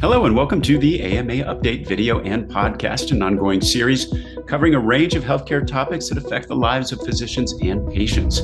Hello, and welcome to the AMA Update video and podcast, an ongoing series covering a range of healthcare topics that affect the lives of physicians and patients.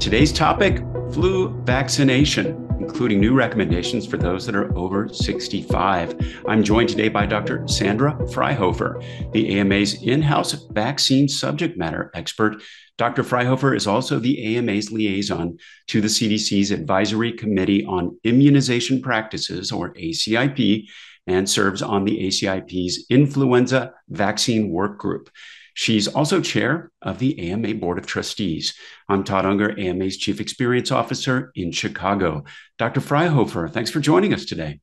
Today's topic flu vaccination, including new recommendations for those that are over 65. I'm joined today by Dr. Sandra Fryhofer, the AMA's in house vaccine subject matter expert Dr. Fryhofer is also the AMA's liaison to the CDC's Advisory Committee on Immunization Practices, or ACIP, and serves on the ACIP's Influenza Vaccine Work Group. She's also chair of the AMA Board of Trustees. I'm Todd Unger, AMA's Chief Experience Officer in Chicago. Dr. Fryhofer, thanks for joining us today.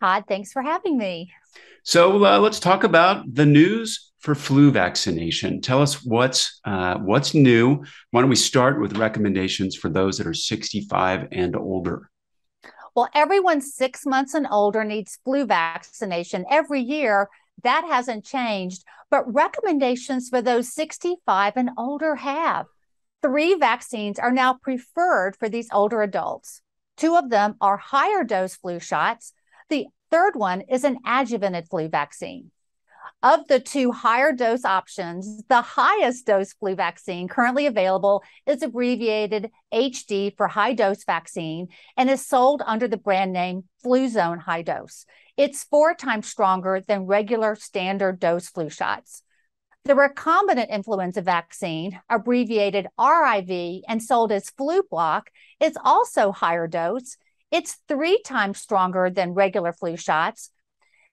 Todd, thanks for having me. So uh, let's talk about the news for flu vaccination. Tell us what's uh, what's new. Why don't we start with recommendations for those that are 65 and older? Well, everyone six months and older needs flu vaccination every year. That hasn't changed, but recommendations for those 65 and older have. Three vaccines are now preferred for these older adults. Two of them are higher dose flu shots. The third one is an adjuvanted flu vaccine. Of the two higher dose options, the highest dose flu vaccine currently available is abbreviated HD for high dose vaccine and is sold under the brand name Fluzone High Dose. It's four times stronger than regular standard dose flu shots. The recombinant influenza vaccine, abbreviated RIV and sold as Flublok, is also higher dose. It's three times stronger than regular flu shots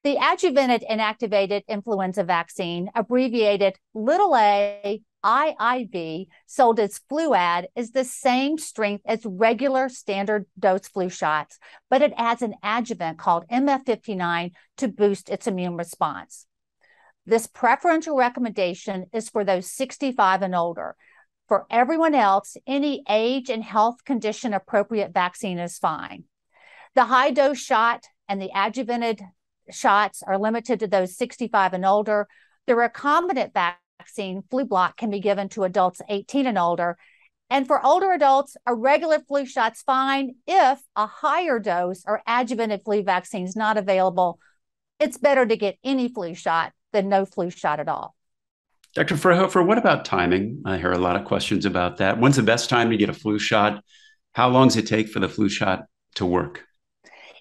the adjuvanted inactivated influenza vaccine, abbreviated little a IIV, sold as Fluad, is the same strength as regular standard dose flu shots, but it adds an adjuvant called MF59 to boost its immune response. This preferential recommendation is for those 65 and older. For everyone else, any age and health condition appropriate vaccine is fine. The high dose shot and the adjuvanted shots are limited to those 65 and older. The recombinant vaccine, Flublok, can be given to adults 18 and older. And for older adults, a regular flu shot's fine. If a higher dose or adjuvanted flu vaccine is not available, it's better to get any flu shot than no flu shot at all. Dr. Fryhofer, what about timing? I hear a lot of questions about that. When's the best time to get a flu shot? How long does it take for the flu shot to work?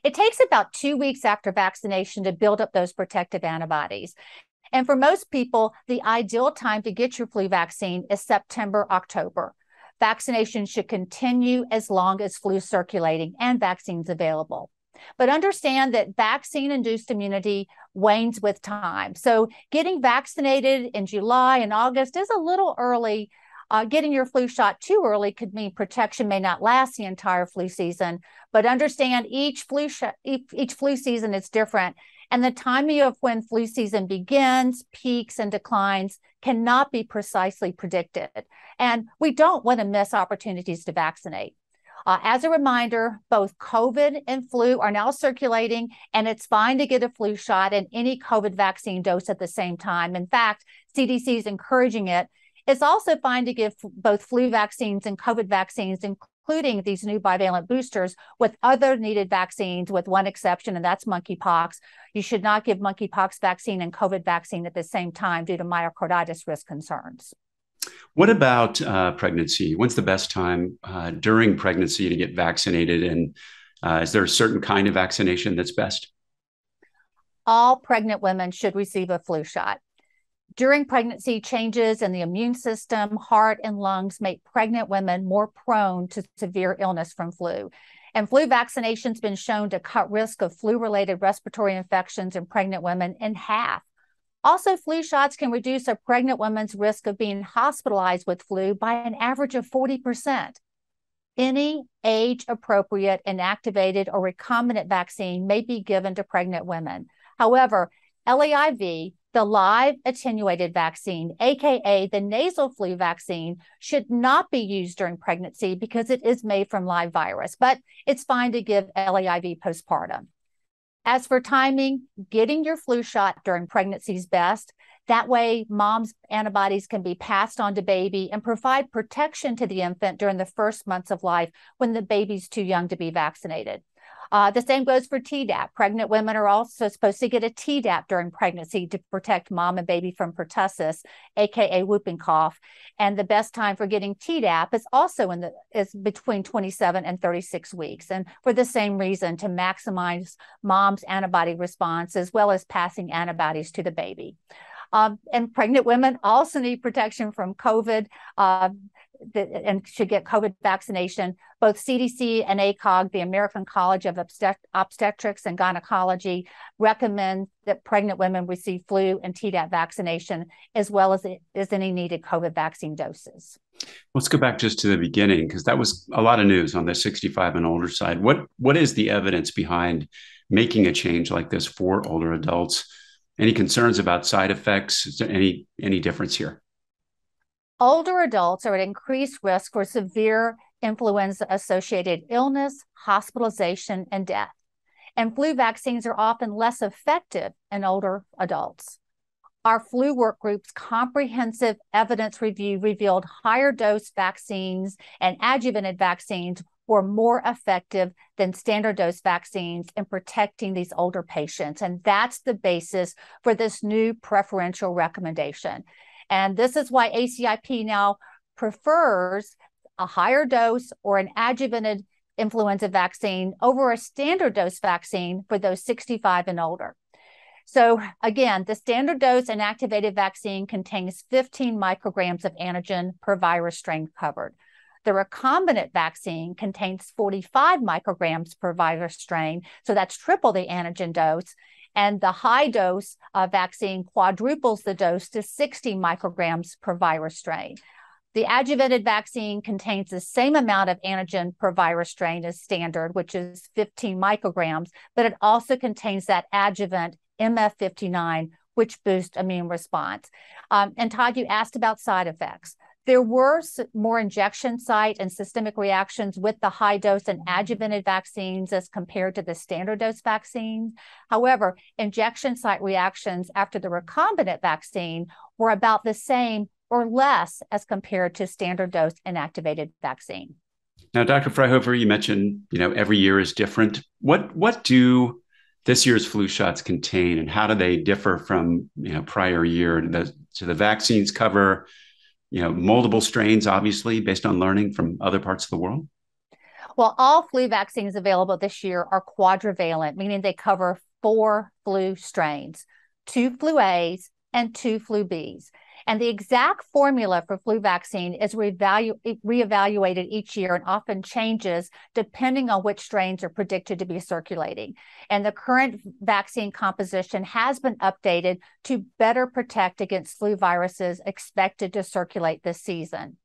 It takes about two weeks after vaccination to build up those protective antibodies. And for most people, the ideal time to get your flu vaccine is September, October. Vaccination should continue as long as flu circulating and vaccines available. But understand that vaccine induced immunity wanes with time. So, getting vaccinated in July and August is a little early uh, getting your flu shot too early could mean protection may not last the entire flu season. But understand each flu each, each flu season is different, and the timing of when flu season begins, peaks, and declines cannot be precisely predicted. And we don't want to miss opportunities to vaccinate. Uh, as a reminder, both COVID and flu are now circulating, and it's fine to get a flu shot and any COVID vaccine dose at the same time. In fact, CDC is encouraging it it's also fine to give both flu vaccines and COVID vaccines, including these new bivalent boosters, with other needed vaccines, with one exception, and that's monkeypox. You should not give monkeypox vaccine and COVID vaccine at the same time due to myocarditis risk concerns. What about uh, pregnancy? When's the best time uh, during pregnancy to get vaccinated? And uh, is there a certain kind of vaccination that's best? All pregnant women should receive a flu shot. During pregnancy, changes in the immune system, heart, and lungs make pregnant women more prone to severe illness from flu. And flu vaccination's been shown to cut risk of flu-related respiratory infections in pregnant women in half. Also, flu shots can reduce a pregnant woman's risk of being hospitalized with flu by an average of 40%. Any age appropriate inactivated or recombinant vaccine may be given to pregnant women. However, LAIV, the live attenuated vaccine, aka the nasal flu vaccine, should not be used during pregnancy because it is made from live virus, but it's fine to give LAIV postpartum. As for timing, getting your flu shot during pregnancy is best. That way, mom's antibodies can be passed on to baby and provide protection to the infant during the first months of life when the baby's too young to be vaccinated. Uh, the same goes for Tdap. Pregnant women are also supposed to get a Tdap during pregnancy to protect mom and baby from pertussis, aka whooping cough. And the best time for getting Tdap is also in the is between 27 and 36 weeks. And for the same reason, to maximize mom's antibody response as well as passing antibodies to the baby. Um, and pregnant women also need protection from COVID. Uh, and should get COVID vaccination. Both CDC and ACOG, the American College of Obstetrics and Gynecology, recommend that pregnant women receive flu and Tdap vaccination, as well as, as any needed COVID vaccine doses. Let's go back just to the beginning, because that was a lot of news on the 65 and older side. What What is the evidence behind making a change like this for older adults? Any concerns about side effects? is Any any difference here? Older adults are at increased risk for severe influenza associated illness, hospitalization, and death. And flu vaccines are often less effective in older adults. Our flu work group's comprehensive evidence review revealed higher dose vaccines and adjuvanted vaccines were more effective than standard dose vaccines in protecting these older patients. And that's the basis for this new preferential recommendation. And this is why ACIP now prefers a higher dose or an adjuvanted influenza vaccine over a standard dose vaccine for those 65 and older. So, again, the standard dose inactivated vaccine contains 15 micrograms of antigen per virus strain covered. The recombinant vaccine contains 45 micrograms per virus strain, so that's triple the antigen dose. And the high dose uh, vaccine quadruples the dose to 60 micrograms per virus strain. The adjuvanted vaccine contains the same amount of antigen per virus strain as standard, which is 15 micrograms, but it also contains that adjuvant MF59, which boosts immune response. Um, and Todd, you asked about side effects. There were more injection site and systemic reactions with the high dose and adjuvanted vaccines as compared to the standard dose vaccines. However, injection site reactions after the recombinant vaccine were about the same or less as compared to standard dose inactivated vaccine. Now, Dr. Fryhofer, you mentioned you know every year is different. What what do this year's flu shots contain, and how do they differ from you know prior year? Do the, the vaccines cover you know, multiple strains, obviously, based on learning from other parts of the world? Well, all flu vaccines available this year are quadrivalent, meaning they cover four flu strains, two flu A's and two flu B's. And the exact formula for flu vaccine is reevalu- reevaluated each year and often changes depending on which strains are predicted to be circulating. And the current vaccine composition has been updated to better protect against flu viruses expected to circulate this season.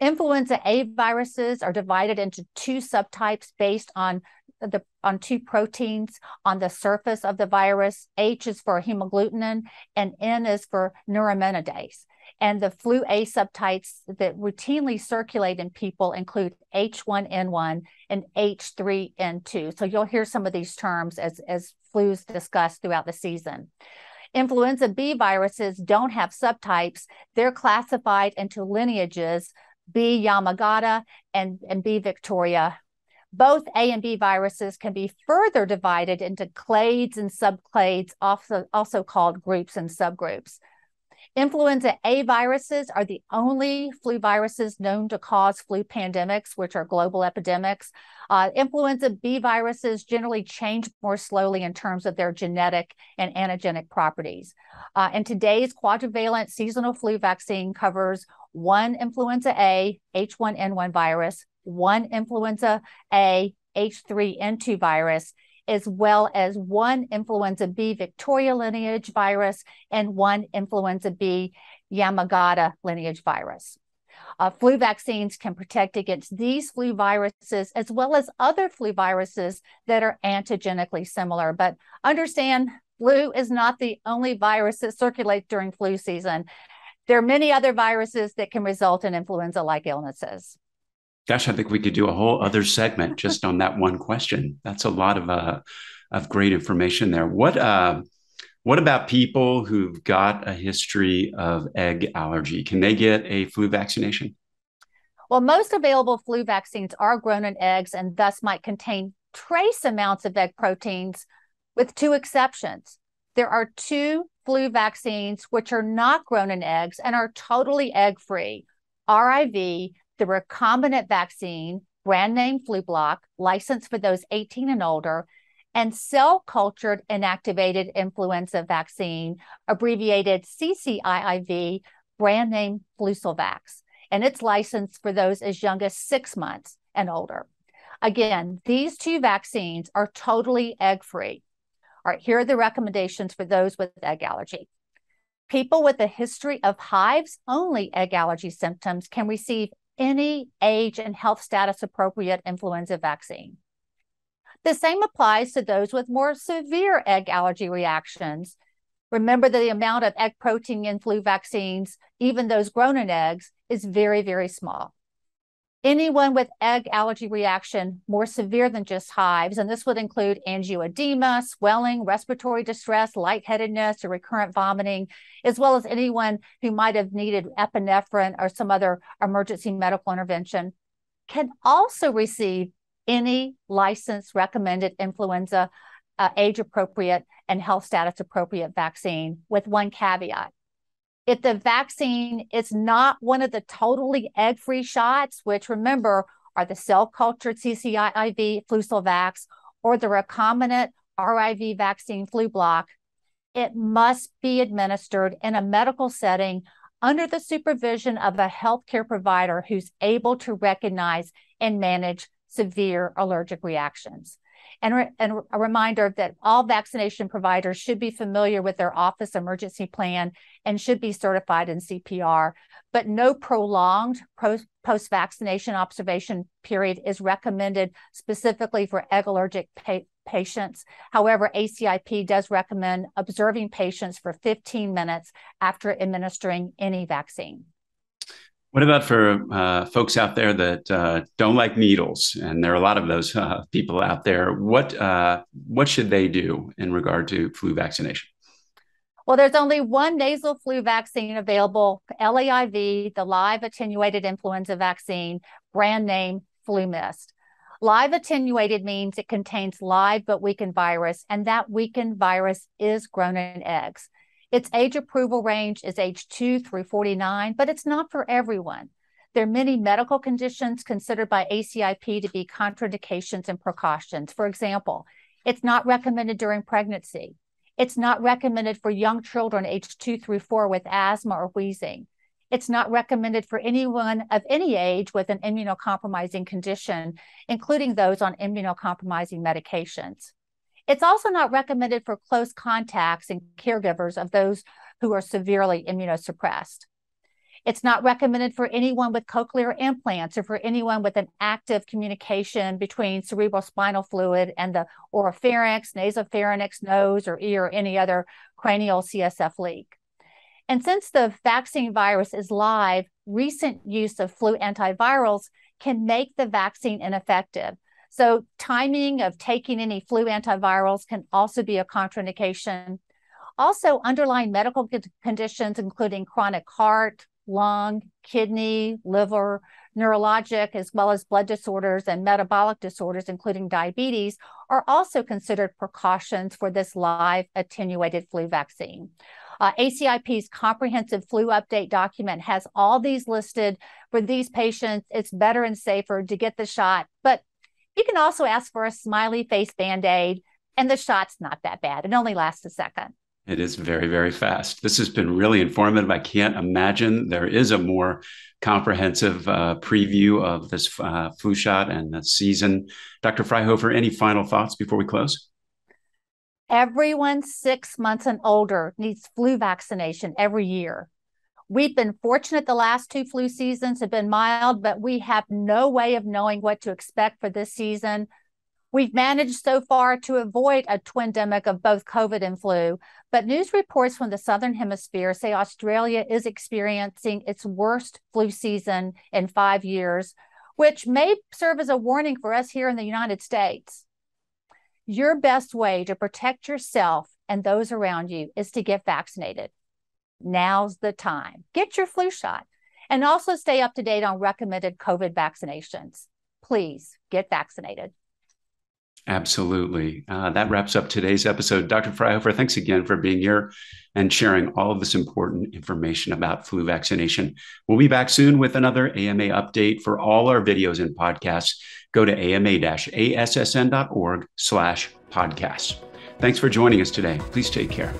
Influenza A viruses are divided into two subtypes based on the on two proteins on the surface of the virus. H is for hemagglutinin and N is for neuraminidase. And the flu A subtypes that routinely circulate in people include H1N1 and H3N2. So you'll hear some of these terms as, as flus discussed throughout the season. Influenza B viruses don't have subtypes. They're classified into lineages B Yamagata and, and B Victoria both A and B viruses can be further divided into clades and subclades, also, also called groups and subgroups. Influenza A viruses are the only flu viruses known to cause flu pandemics, which are global epidemics. Uh, influenza B viruses generally change more slowly in terms of their genetic and antigenic properties. Uh, and today's quadrivalent seasonal flu vaccine covers one influenza A H1N1 virus, one influenza A H3N2 virus, as well as one influenza B Victoria lineage virus and one influenza B Yamagata lineage virus. Uh, flu vaccines can protect against these flu viruses as well as other flu viruses that are antigenically similar. But understand, flu is not the only virus that circulates during flu season. There are many other viruses that can result in influenza like illnesses. Gosh, I think we could do a whole other segment just on that one question. That's a lot of uh, of great information there. What uh, what about people who've got a history of egg allergy? Can they get a flu vaccination? Well, most available flu vaccines are grown in eggs and thus might contain trace amounts of egg proteins, with two exceptions. There are two flu vaccines which are not grown in eggs and are totally egg free RIV, the recombinant vaccine, brand name Flublok, licensed for those 18 and older, and cell cultured inactivated influenza vaccine, abbreviated CCIIV, brand name Flucelvax, and it's licensed for those as young as six months and older. Again, these two vaccines are totally egg free. All right, here are the recommendations for those with egg allergy. People with a history of hives only egg allergy symptoms can receive any age and health status appropriate influenza vaccine. The same applies to those with more severe egg allergy reactions. Remember that the amount of egg protein in flu vaccines, even those grown in eggs, is very, very small. Anyone with egg allergy reaction more severe than just hives, and this would include angioedema, swelling, respiratory distress, lightheadedness, or recurrent vomiting, as well as anyone who might have needed epinephrine or some other emergency medical intervention, can also receive any licensed recommended influenza uh, age appropriate and health status appropriate vaccine with one caveat. If the vaccine is not one of the totally egg free shots, which remember are the cell cultured CCIIV Flucelvax or the recombinant RIV vaccine Flublok, it must be administered in a medical setting under the supervision of a healthcare provider who's able to recognize and manage severe allergic reactions. And, re- and, a reminder that all vaccination providers should be familiar with their office emergency plan and should be certified in CPR, but no prolonged post vaccination observation period is recommended specifically for egg allergic pa- patients. However, ACIP does recommend observing patients for 15 minutes after administering any vaccine. What about for uh, folks out there that uh, don't like needles, and there are a lot of those uh, people out there? What uh, what should they do in regard to flu vaccination? Well, there's only one nasal flu vaccine available, LAIV, the live attenuated influenza vaccine, brand name FluMist. Live attenuated means it contains live but weakened virus, and that weakened virus is grown in eggs. Its age approval range is age 2 through 49, but it's not for everyone. There are many medical conditions considered by ACIP to be contraindications and precautions. For example, it's not recommended during pregnancy. It's not recommended for young children aged 2 through 4 with asthma or wheezing. It's not recommended for anyone of any age with an immunocompromising condition, including those on immunocompromising medications. It's also not recommended for close contacts and caregivers of those who are severely immunosuppressed. It's not recommended for anyone with cochlear implants or for anyone with an active communication between cerebral spinal fluid and the oropharynx, nasopharynx, nose, or ear, or any other cranial CSF leak. And since the vaccine virus is live, recent use of flu antivirals can make the vaccine ineffective. So, timing of taking any flu antivirals can also be a contraindication. Also, underlying medical conditions, including chronic heart, lung, kidney, liver, neurologic, as well as blood disorders and metabolic disorders, including diabetes, are also considered precautions for this live attenuated flu vaccine. Uh, ACIP's comprehensive flu update document has all these listed for these patients. It's better and safer to get the shot, but you can also ask for a smiley face band aid, and the shot's not that bad. It only lasts a second. It is very, very fast. This has been really informative. I can't imagine there is a more comprehensive uh, preview of this uh, flu shot and the season. Dr. Fryhofer, any final thoughts before we close? Everyone six months and older needs flu vaccination every year. We've been fortunate the last two flu seasons have been mild, but we have no way of knowing what to expect for this season. We've managed so far to avoid a twindemic of both COVID and flu, but news reports from the Southern Hemisphere say Australia is experiencing its worst flu season in five years, which may serve as a warning for us here in the United States. Your best way to protect yourself and those around you is to get vaccinated now's the time. Get your flu shot and also stay up to date on recommended COVID vaccinations. Please get vaccinated. Absolutely. Uh, that wraps up today's episode. Dr. Fryhofer, thanks again for being here and sharing all of this important information about flu vaccination. We'll be back soon with another AMA update for all our videos and podcasts. Go to ama-assn.org slash podcasts. Thanks for joining us today. Please take care.